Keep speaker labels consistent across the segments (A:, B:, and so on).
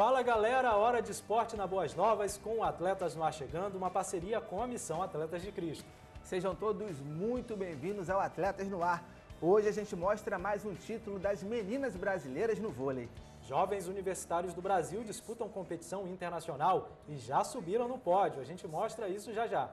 A: Fala galera, hora de esporte na Boas Novas com o Atletas no Ar chegando, uma parceria com a Missão Atletas de Cristo.
B: Sejam todos muito bem-vindos ao Atletas no Ar. Hoje a gente mostra mais um título das meninas brasileiras no vôlei.
A: Jovens universitários do Brasil disputam competição internacional e já subiram no pódio. A gente mostra isso já já.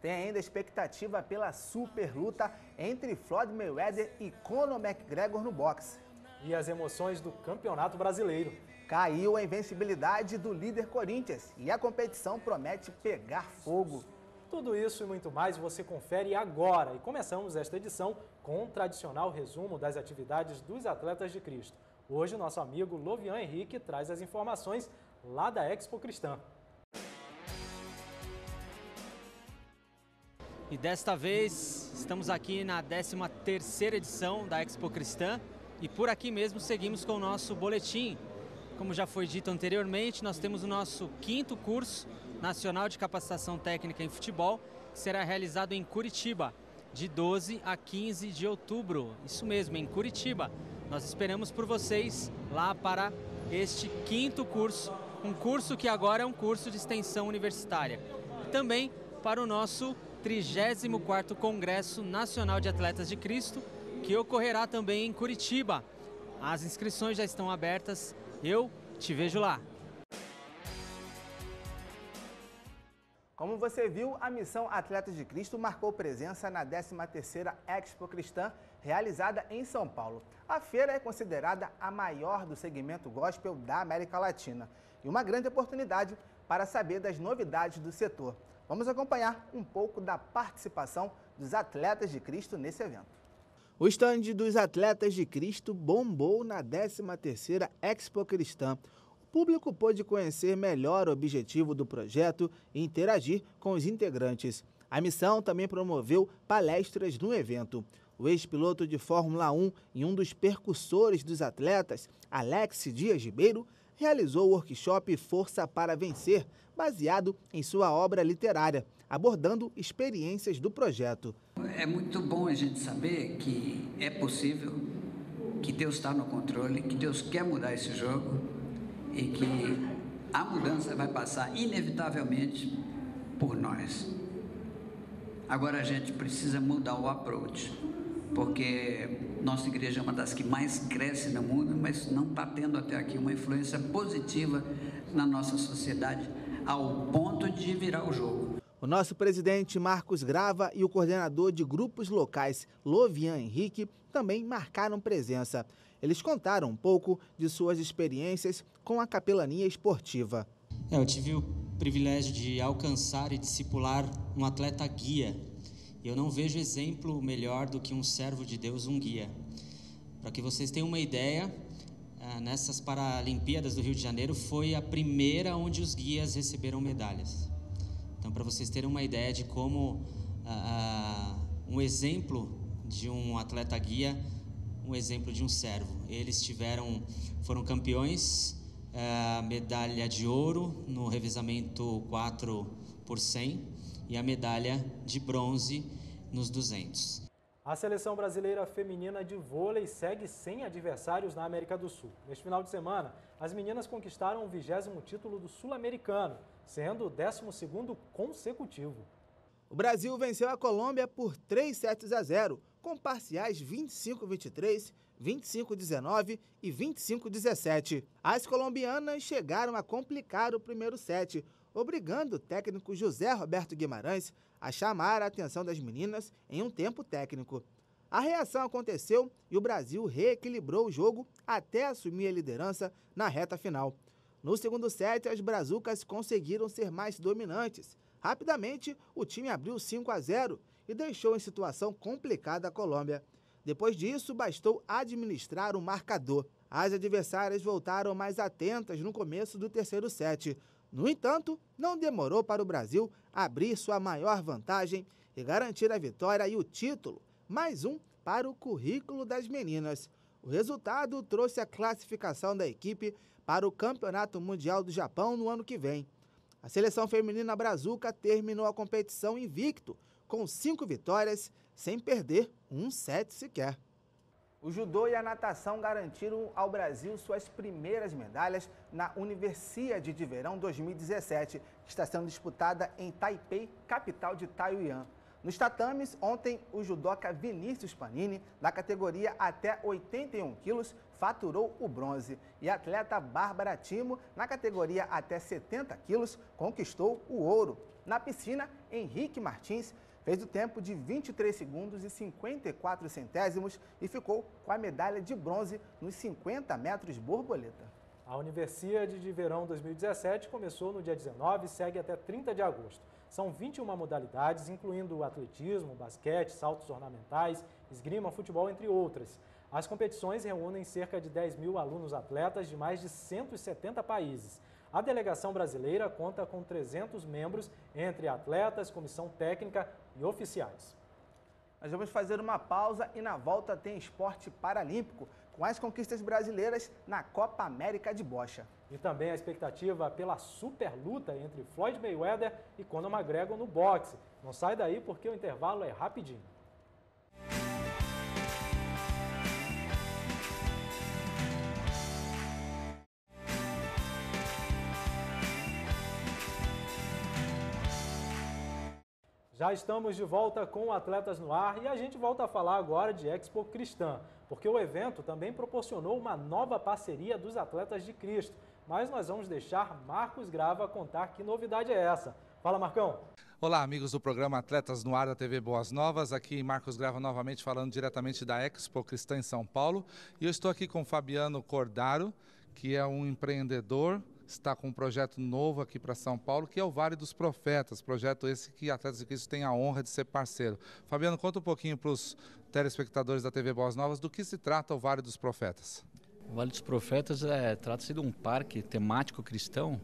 B: Tem ainda expectativa pela super luta entre Floyd Mayweather e Conor McGregor no boxe.
A: E as emoções do Campeonato Brasileiro.
B: Caiu a invencibilidade do líder Corinthians e a competição promete pegar fogo.
A: Tudo isso e muito mais você confere agora. E começamos esta edição com um tradicional resumo das atividades dos atletas de Cristo. Hoje, nosso amigo Lovian Henrique traz as informações lá da Expo Cristã.
C: E desta vez estamos aqui na 13ª edição da Expo Cristã e por aqui mesmo seguimos com o nosso boletim como já foi dito anteriormente, nós temos o nosso quinto curso nacional de capacitação técnica em futebol, que será realizado em Curitiba, de 12 a 15 de outubro. Isso mesmo, em Curitiba. Nós esperamos por vocês lá para este quinto curso, um curso que agora é um curso de extensão universitária. Também para o nosso 34º Congresso Nacional de Atletas de Cristo, que ocorrerá também em Curitiba. As inscrições já estão abertas eu te vejo lá.
B: Como você viu, a missão Atletas de Cristo marcou presença na 13ª Expo Cristã, realizada em São Paulo. A feira é considerada a maior do segmento gospel da América Latina e uma grande oportunidade para saber das novidades do setor. Vamos acompanhar um pouco da participação dos atletas de Cristo nesse evento. O estande dos Atletas de Cristo bombou na 13ª Expo Cristã. O público pôde conhecer melhor o objetivo do projeto e interagir com os integrantes. A missão também promoveu palestras no evento. O ex-piloto de Fórmula 1 e um dos percussores dos atletas, Alex Dias Ribeiro, realizou o workshop Força para Vencer, baseado em sua obra literária, abordando experiências do projeto.
D: É muito bom a gente saber que é possível, que Deus está no controle, que Deus quer mudar esse jogo e que a mudança vai passar inevitavelmente por nós. Agora a gente precisa mudar o approach, porque nossa igreja é uma das que mais cresce no mundo, mas não está tendo até aqui uma influência positiva na nossa sociedade ao ponto de virar o jogo.
B: O nosso presidente Marcos Grava e o coordenador de grupos locais, Lovian Henrique, também marcaram presença. Eles contaram um pouco de suas experiências com a capelania esportiva.
E: É, eu tive o privilégio de alcançar e discipular um atleta guia. Eu não vejo exemplo melhor do que um servo de Deus, um guia. Para que vocês tenham uma ideia, ah, nessas Paralimpíadas do Rio de Janeiro foi a primeira onde os guias receberam medalhas. Então, para vocês terem uma ideia de como uh, um exemplo de um atleta guia, um exemplo de um servo. Eles tiveram, foram campeões, uh, medalha de ouro no revezamento 4 por 100 e a medalha de bronze nos 200.
A: A seleção brasileira feminina de vôlei segue sem adversários na América do Sul. Neste final de semana, as meninas conquistaram o vigésimo título do Sul-Americano, sendo o 12º consecutivo.
B: O Brasil venceu a Colômbia por 3 sets a 0, com parciais 25-23, 25-19 e 25-17. As colombianas chegaram a complicar o primeiro set, obrigando o técnico José Roberto Guimarães a chamar a atenção das meninas em um tempo técnico. A reação aconteceu e o Brasil reequilibrou o jogo até assumir a liderança na reta final. No segundo set, as brazucas conseguiram ser mais dominantes. Rapidamente, o time abriu 5 a 0 e deixou em situação complicada a Colômbia. Depois disso, bastou administrar o marcador. As adversárias voltaram mais atentas no começo do terceiro set. No entanto, não demorou para o Brasil abrir sua maior vantagem e garantir a vitória e o título, mais um para o currículo das meninas. O resultado trouxe a classificação da equipe para o Campeonato Mundial do Japão no ano que vem. A seleção feminina brazuca terminou a competição invicto, com cinco vitórias, sem perder um set sequer. O judô e a natação garantiram ao Brasil suas primeiras medalhas na Universiade de Verão 2017, que está sendo disputada em Taipei, capital de Taiwan. Nos tatames, ontem o judoca Vinícius Panini, da categoria até 81 quilos, faturou o bronze. E a atleta Bárbara Timo, na categoria até 70 quilos, conquistou o ouro. Na piscina, Henrique Martins fez o tempo de 23 segundos e 54 centésimos e ficou com a medalha de bronze nos 50 metros borboleta.
A: A Universidade de Verão 2017 começou no dia 19 e segue até 30 de agosto. São 21 modalidades, incluindo atletismo, basquete, saltos ornamentais, esgrima, futebol, entre outras. As competições reúnem cerca de 10 mil alunos atletas de mais de 170 países. A delegação brasileira conta com 300 membros, entre atletas, comissão técnica e oficiais.
B: Nós vamos fazer uma pausa e na volta tem esporte paralímpico com as conquistas brasileiras na Copa América de Bocha.
A: E também a expectativa pela super luta entre Floyd Mayweather e Conor McGregor no boxe. Não sai daí porque o intervalo é rapidinho. Já estamos de volta com Atletas no Ar e a gente volta a falar agora de Expo Cristã, porque o evento também proporcionou uma nova parceria dos Atletas de Cristo. Mas nós vamos deixar Marcos Grava contar que novidade é essa. Fala, Marcão!
F: Olá, amigos do programa Atletas no Ar da TV Boas Novas. Aqui Marcos Grava novamente falando diretamente da Expo Cristã em São Paulo. E eu estou aqui com Fabiano Cordaro, que é um empreendedor está com um projeto novo aqui para São Paulo, que é o Vale dos Profetas, projeto esse que Atletas de Cristo tem a honra de ser parceiro. Fabiano, conta um pouquinho para os telespectadores da TV Boas Novas do que se trata o Vale dos Profetas.
G: O Vale dos Profetas é, trata-se de um parque temático cristão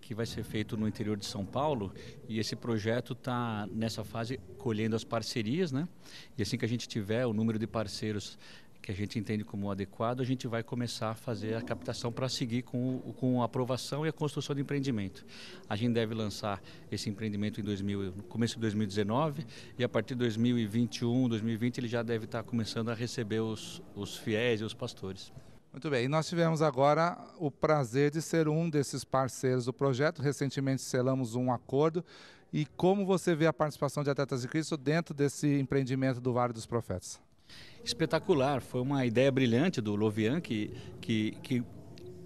G: que vai ser feito no interior de São Paulo e esse projeto está nessa fase colhendo as parcerias, né? E assim que a gente tiver o número de parceiros que a gente entende como adequado, a gente vai começar a fazer a captação para seguir com, com a aprovação e a construção de empreendimento. A gente deve lançar esse empreendimento em 2000, no começo de 2019 e a partir de 2021, 2020 ele já deve estar começando a receber os, os fiéis e os pastores.
F: Muito bem, e nós tivemos agora o prazer de ser um desses parceiros do projeto. Recentemente selamos um acordo. E como você vê a participação de Atletas de Cristo dentro desse empreendimento do Vale dos Profetas?
G: espetacular. Foi uma ideia brilhante do Lovian que, que, que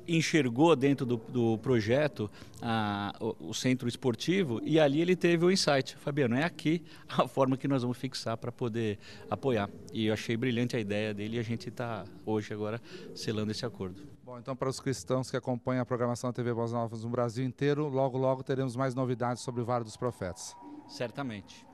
G: enxergou dentro do, do projeto a, o, o, centro esportivo e ali ele teve o insight. Fabiano, é aqui a forma que nós vamos fixar para poder apoiar. E eu achei brilhante a ideia dele e a gente está hoje agora selando esse acordo.
F: Bom, então para os cristãos que acompanham a programação da TV Boas Novas no Brasil inteiro, logo logo teremos mais novidades sobre o Vale dos Profetas.
G: Certamente.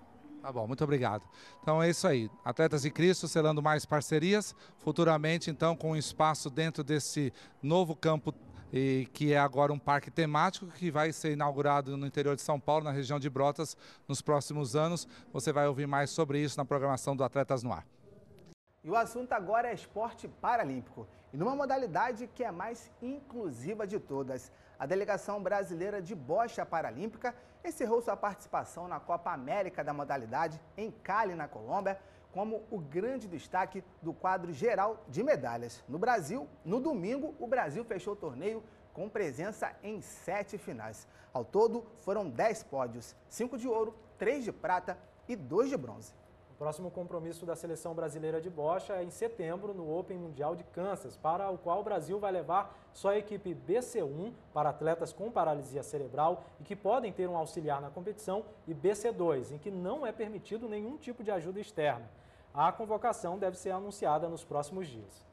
F: Tá bom, muito obrigado. Então é isso aí. Atletas de Cristo selando mais parcerias, futuramente então com um espaço dentro desse novo campo e que é agora um parque temático que vai ser inaugurado no interior de São Paulo, na região de Brotas, nos próximos anos. Você vai ouvir mais sobre isso na programação do Atletas no Ar.
B: E o assunto agora é esporte paralímpico, e numa modalidade que é mais inclusiva de todas. A delegação brasileira de bocha paralímpica encerrou sua participação na Copa América da modalidade em Cali, na Colômbia, como o grande destaque do quadro geral de medalhas. No Brasil, no domingo, o Brasil fechou o torneio com presença em sete finais. Ao todo, foram dez pódios, cinco de ouro, três de prata e dois de bronze.
A: O próximo compromisso da seleção brasileira de bocha é em setembro no Open Mundial de Kansas, para o qual o Brasil vai levar só a equipe BC1 para atletas com paralisia cerebral e que podem ter um auxiliar na competição e BC2, em que não é permitido nenhum tipo de ajuda externa. A convocação deve ser anunciada nos próximos dias.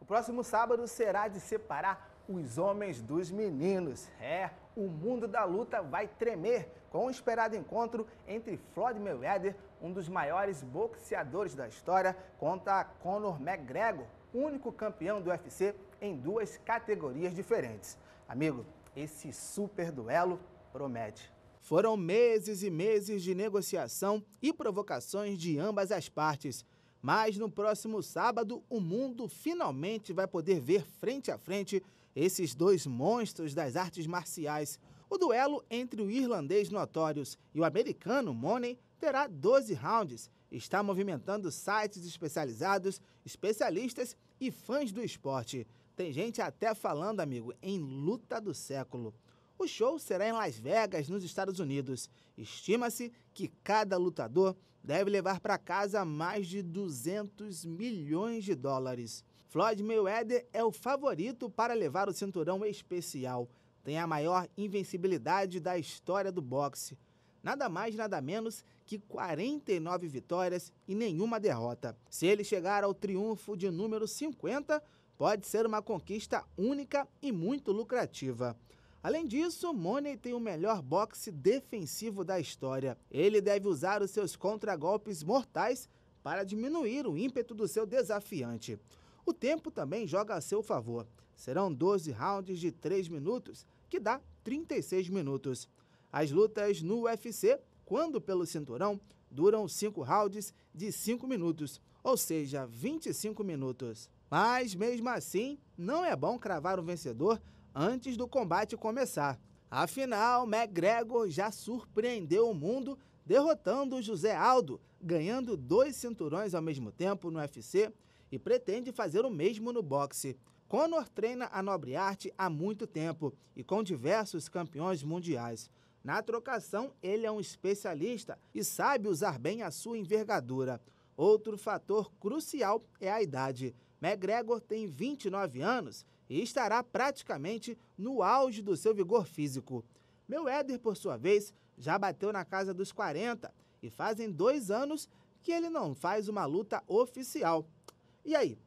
B: O próximo sábado será de separar os homens dos meninos. É, o mundo da luta vai tremer com o esperado encontro entre Floyd Mayweather, um dos maiores boxeadores da história, contra Conor McGregor, único campeão do UFC em duas categorias diferentes. Amigo, esse super duelo promete. Foram meses e meses de negociação e provocações de ambas as partes. Mas no próximo sábado, o mundo finalmente vai poder ver frente a frente esses dois monstros das artes marciais. O duelo entre o irlandês Notorious e o americano Money terá 12 rounds está movimentando sites especializados, especialistas e fãs do esporte. Tem gente até falando, amigo, em luta do século. O show será em Las Vegas, nos Estados Unidos. Estima-se que cada lutador deve levar para casa mais de 200 milhões de dólares. Floyd Mayweather é o favorito para levar o cinturão especial. Tem a maior invencibilidade da história do boxe. Nada mais, nada menos que 49 vitórias e nenhuma derrota. Se ele chegar ao triunfo de número 50, pode ser uma conquista única e muito lucrativa. Além disso, Money tem o melhor boxe defensivo da história. Ele deve usar os seus contragolpes mortais para diminuir o ímpeto do seu desafiante. O tempo também joga a seu favor. Serão 12 rounds de 3 minutos, que dá 36 minutos. As lutas no UFC, quando pelo cinturão, duram 5 rounds de 5 minutos, ou seja, 25 minutos. Mas mesmo assim, não é bom cravar o vencedor antes do combate começar. Afinal, McGregor já surpreendeu o mundo derrotando José Aldo, ganhando dois cinturões ao mesmo tempo no UFC e pretende fazer o mesmo no boxe. Conor treina a nobre arte há muito tempo e com diversos campeões mundiais. Na trocação, ele é um especialista e sabe usar bem a sua envergadura. Outro fator crucial é a idade. McGregor tem 29 anos e estará praticamente no auge do seu vigor físico. Meu Éder, por sua vez, já bateu na casa dos 40 e fazem dois anos que ele não faz uma luta oficial. E aí,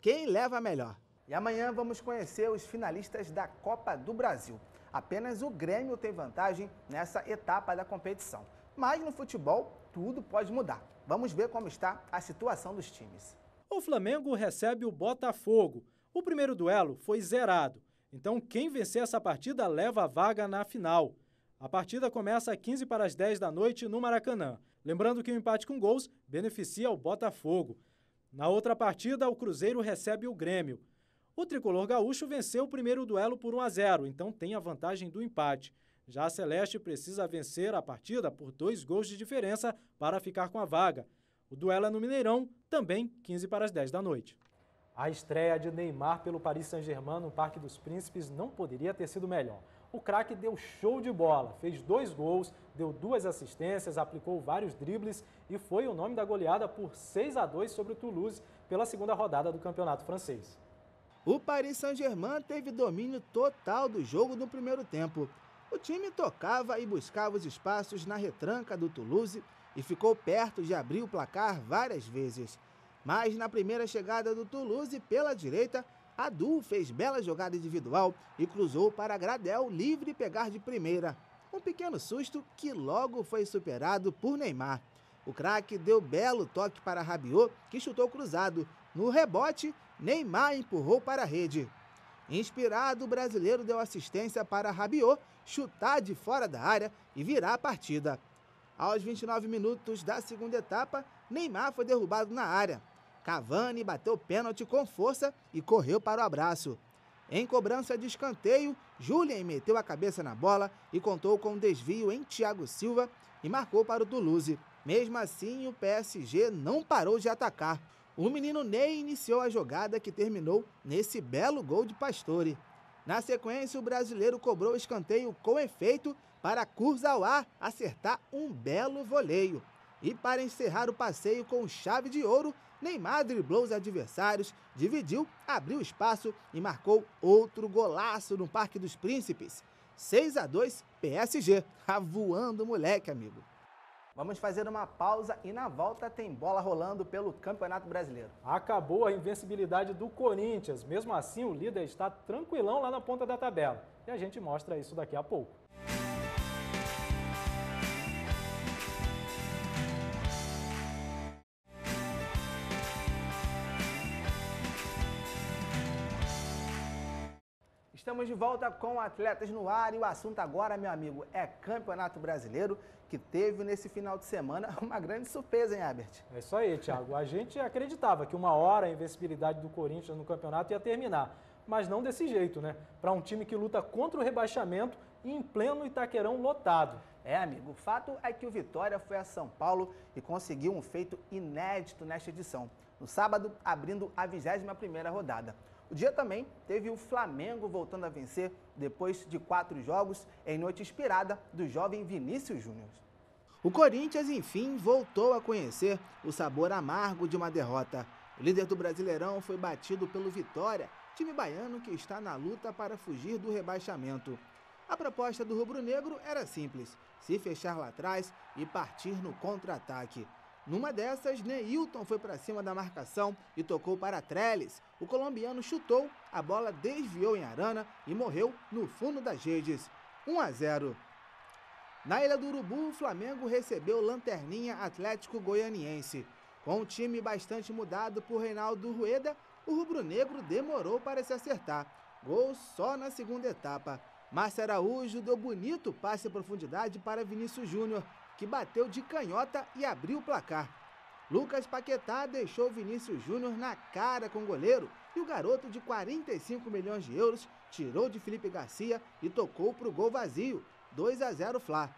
B: quem leva melhor? E amanhã vamos conhecer os finalistas da Copa do Brasil. Apenas o Grêmio tem vantagem nessa etapa da competição. Mas no futebol, tudo pode mudar. Vamos ver como está a situação dos times.
A: O Flamengo recebe o Botafogo. O primeiro duelo foi zerado, então quem vencer essa partida leva a vaga na final. A partida começa às 15 para as 10 da noite no Maracanã. Lembrando que o empate com gols beneficia o Botafogo. Na outra partida, o Cruzeiro recebe o Grêmio. O tricolor gaúcho venceu o primeiro duelo por 1 a 0, então tem a vantagem do empate. Já a Celeste precisa vencer a partida por dois gols de diferença para ficar com a vaga. O duelo é no Mineirão, também 15 para as 10 da noite. A estreia de Neymar pelo Paris Saint-Germain no Parque dos Príncipes não poderia ter sido melhor. O craque deu show de bola, fez dois gols, deu duas assistências, aplicou vários dribles e foi o nome da goleada por 6 a 2 sobre o Toulouse pela segunda rodada do Campeonato Francês.
B: O Paris Saint-Germain teve domínio total do jogo no primeiro tempo. O time tocava e buscava os espaços na retranca do Toulouse e ficou perto de abrir o placar várias vezes. Mas na primeira chegada do Toulouse pela direita, Adu fez bela jogada individual e cruzou para Gradel livre pegar de primeira. Um pequeno susto que logo foi superado por Neymar. O craque deu belo toque para Rabiot, que chutou cruzado. No rebote, Neymar empurrou para a rede. Inspirado, o brasileiro deu assistência para Rabiot chutar de fora da área e virar a partida. Aos 29 minutos da segunda etapa, Neymar foi derrubado na área. Cavani bateu pênalti com força e correu para o abraço. Em cobrança de escanteio, Julian meteu a cabeça na bola e contou com um desvio em Thiago Silva e marcou para o Toulouse. Mesmo assim, o PSG não parou de atacar. O menino Ney iniciou a jogada que terminou nesse belo gol de Pastore. Na sequência, o brasileiro cobrou o escanteio com efeito para Kurzawa acertar um belo voleio. E para encerrar o passeio com chave de ouro, Neymar driblou os adversários, dividiu, abriu espaço e marcou outro golaço no Parque dos Príncipes. 6 a 2 PSG. Tá voando moleque, amigo. Vamos fazer uma pausa e na volta tem bola rolando pelo Campeonato Brasileiro.
A: Acabou a invencibilidade do Corinthians. Mesmo assim, o líder está tranquilão lá na ponta da tabela. E a gente mostra isso daqui a pouco.
B: Estamos de volta com Atletas no Ar e o assunto agora, meu amigo, é Campeonato Brasileiro, que teve nesse final de semana uma grande surpresa, hein, Herbert?
A: É isso aí, Thiago. A gente acreditava que uma hora a invencibilidade do Corinthians no campeonato ia terminar. mas não desse jeito, né? Para um time que luta contra o rebaixamento em pleno Itaquerão lotado.
B: É, amigo, o fato é que o Vitória foi a São Paulo e conseguiu um feito inédito nesta edição. No sábado, abrindo a 21ª rodada. O dia também teve o Flamengo voltando a vencer depois de quatro jogos em noite inspirada do jovem Vinícius Júnior. O Corinthians, enfim, voltou a conhecer o sabor amargo de uma derrota. O líder do Brasileirão foi batido pelo Vitória, time baiano que está na luta para fugir do rebaixamento. A proposta do rubro-negro era simples: se fechar lá atrás e partir no contra-ataque. Numa dessas, Neilton foi para cima da marcação e tocou para Trellis. O colombiano chutou, a bola desviou em Arana e morreu no fundo das redes. 1 a 0. Na Ilha do Urubu, o Flamengo recebeu Lanterninha Atlético Goianiense. Com o time bastante mudado por Reinaldo Rueda, o rubro-negro demorou para se acertar. Gol só na segunda etapa. Márcio Araújo deu bonito passe em profundidade para Vinícius Júnior, que bateu de canhota e abriu o placar. Lucas Paquetá deixou Vinícius Júnior na cara com o goleiro e o garoto de 45 milhões de euros tirou de Felipe Garcia e tocou para o gol vazio. 2 a 0 Fla.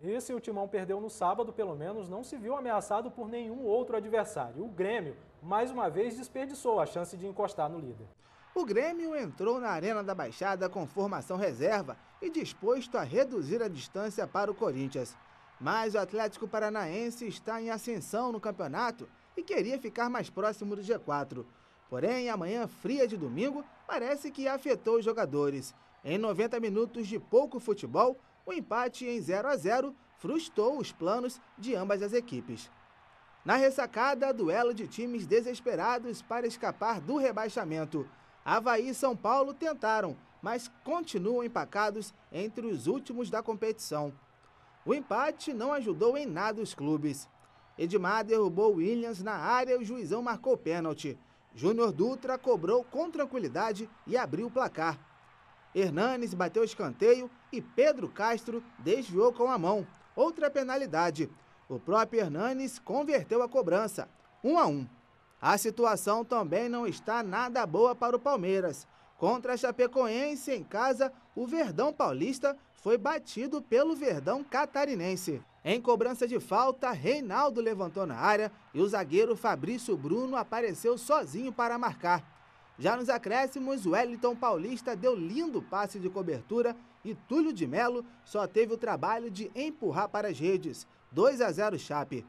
A: E se o Timão perdeu no sábado, pelo menos não se viu ameaçado por nenhum outro adversário. O Grêmio, mais uma vez, desperdiçou a chance de encostar no líder.
B: O Grêmio entrou na Arena da Baixada com formação reserva e disposto a reduzir a distância para o Corinthians. Mas o Atlético Paranaense está em ascensão no campeonato e queria ficar mais próximo do G4. Porém, a manhã fria de domingo parece que afetou os jogadores. Em 90 minutos de pouco futebol, o empate em 0 a 0 frustrou os planos de ambas as equipes. Na ressacada, duelo de times desesperados para escapar do rebaixamento. Havaí e São Paulo tentaram, mas continuam empacados entre os últimos da competição. O empate não ajudou em nada os clubes. Edmar derrubou Williams na área e o juizão marcou pênalti. Júnior Dutra cobrou com tranquilidade e abriu o placar. Hernanes bateu escanteio e Pedro Castro desviou com a mão. Outra penalidade. O próprio Hernanes converteu a cobrança. 1 a 1. A situação também não está nada boa para o Palmeiras. Contra a Chapecoense em casa, o Verdão Paulista foi batido pelo Verdão Catarinense. Em cobrança de falta, Reinaldo levantou na área e o zagueiro Fabrício Bruno apareceu sozinho para marcar. Já nos acréscimos, Wellington Paulista deu lindo passe de cobertura e Túlio de Melo só teve o trabalho de empurrar para as redes. 2 a 0 Chape.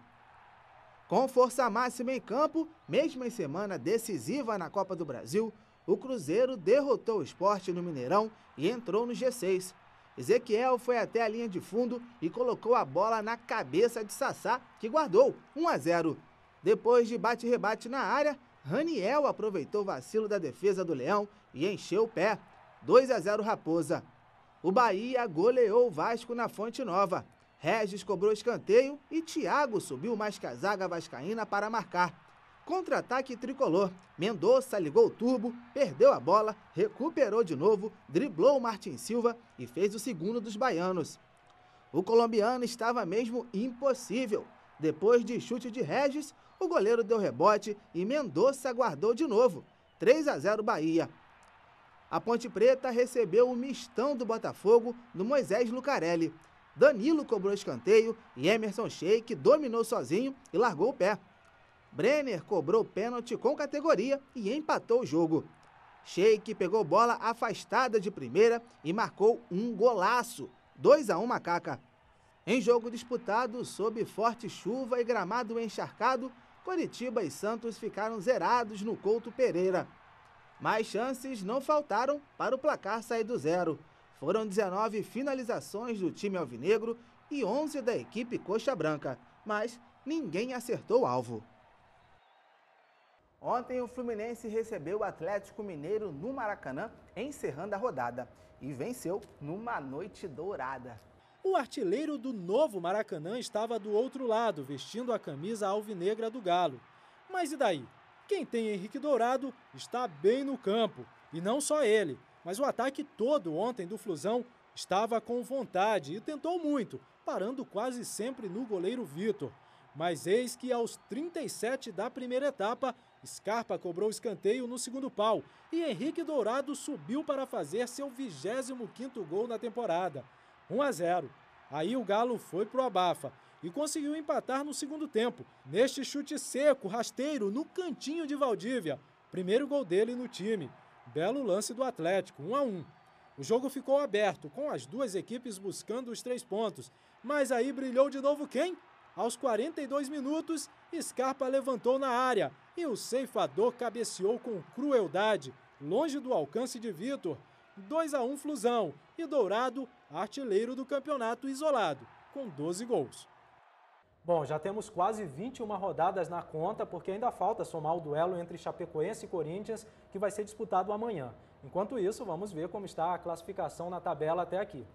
B: Com força máxima em campo, mesmo em semana decisiva na Copa do Brasil, o Cruzeiro derrotou o esporte no Mineirão e entrou no G6. Ezequiel foi até a linha de fundo e colocou a bola na cabeça de Sassá, que guardou 1 a 0. Depois de bate-rebate na área, Raniel aproveitou o vacilo da defesa do Leão e encheu o pé. 2 a 0 Raposa. O Bahia goleou o Vasco na Fonte Nova. Regis cobrou escanteio e Thiago subiu mais que a zaga vascaína para marcar. Contra-ataque tricolor. Mendonça ligou o turbo, perdeu a bola, recuperou de novo, driblou o Martin Silva e fez o segundo dos baianos. O colombiano estava mesmo impossível. Depois de chute de Regis, o goleiro deu rebote e Mendonça guardou de novo. 3 a 0 Bahia. A Ponte Preta recebeu o mistão do Botafogo no Moisés Lucarelli. Danilo cobrou escanteio e Emerson Sheik dominou sozinho e largou o pé. Brenner cobrou pênalti com categoria e empatou o jogo. Sheik pegou bola afastada de primeira e marcou um golaço. 2 a 1 Macaca. Em jogo disputado sob forte chuva e gramado encharcado, Coritiba e Santos ficaram zerados no Couto Pereira. Mais chances não faltaram para o placar sair do zero. Foram 19 finalizações do time alvinegro e 11 da equipe coxa branca, mas ninguém acertou o alvo. Ontem o Fluminense recebeu o Atlético Mineiro no Maracanã, encerrando a rodada, e venceu numa noite dourada.
A: O artilheiro do novo Maracanã estava do outro lado, vestindo a camisa alvinegra do Galo. Mas e daí? Quem tem Henrique Dourado está bem no campo. E não só ele, mas o ataque todo ontem do Flusão estava com vontade e tentou muito, parando quase sempre no goleiro Vitor. Mas eis que aos 37 da primeira etapa, Scarpa cobrou escanteio no segundo pau e Henrique Dourado subiu para fazer seu 25º gol na temporada. 1 a 0. Aí o Galo foi pro abafa e conseguiu empatar no segundo tempo, neste chute seco, rasteiro, no cantinho de Valdívia. Primeiro gol dele no time. Belo lance do Atlético, 1 a 1. O jogo ficou aberto, com as duas equipes buscando os três pontos. Mas aí brilhou de novo quem? Aos 42 minutos, Scarpa levantou na área e o ceifador cabeceou com crueldade, longe do alcance de Vitor. 2 a 1 Flusão e Dourado, artilheiro do campeonato isolado, com 12 gols. Bom, já temos quase 21 rodadas na conta, porque ainda falta somar o duelo entre Chapecoense e Corinthians, que vai ser disputado amanhã. Enquanto isso, vamos ver como está a classificação na tabela até aqui.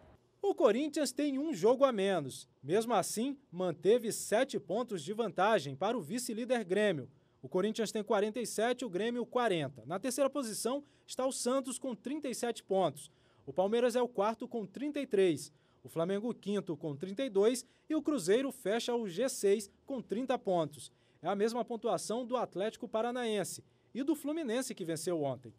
A: O Corinthians tem um jogo a menos. Mesmo assim, manteve sete pontos de vantagem para o vice-líder Grêmio. O Corinthians tem 47, o Grêmio 40. Na terceira posição está o Santos com 37 pontos. O Palmeiras é o quarto com 33 o Flamengo quinto com 32 e o Cruzeiro fecha o G6 com 30 pontos. É a mesma pontuação do Atlético Paranaense e do Fluminense que venceu ontem.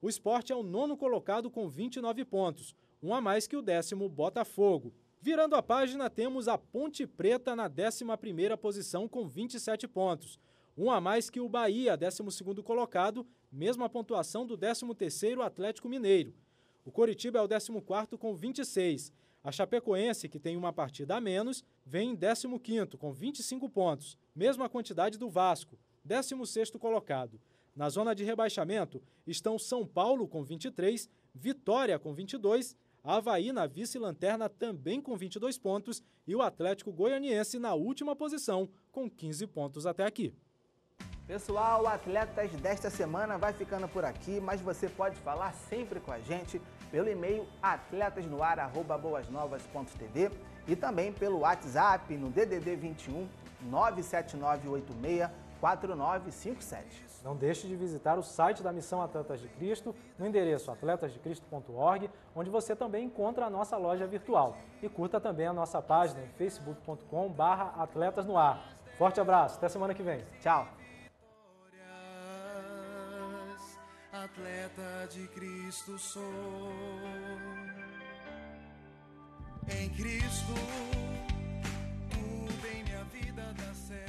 A: O esporte é o nono colocado com 29 pontos, um a mais que o décimo Botafogo. Virando a página, temos a Ponte Preta na 11ª posição com 27 pontos, um a mais que o Bahia, 12º colocado, mesma pontuação do 13º Atlético Mineiro. O Coritiba é o 14º com 26 a Chapecoense, que tem uma partida a menos, vem em 15º com 25 pontos, mesma quantidade do Vasco, 16º colocado. Na zona de rebaixamento estão São Paulo com 23, Vitória com 22, Havaí na vice-lanterna também com 22 pontos e o Atlético Goianiense na última posição com 15 pontos até aqui.
B: Pessoal, Atletas desta semana vai ficando por aqui, mas você pode falar sempre com a gente pelo e-mail atletasnoar@boasnovas.tv e também pelo WhatsApp no DDD 21 97986 4957.
A: Não deixe de visitar o site da Missão Atletas de Cristo no endereço atletasdecristo.org, onde você também encontra a nossa loja virtual. E curta também a nossa página em facebook.com barra atletas no ar. Forte abraço, até semana que vem.
B: Tchau!
H: atleta de Cristo sou. Em Cristo, tudo em minha vida dá certo.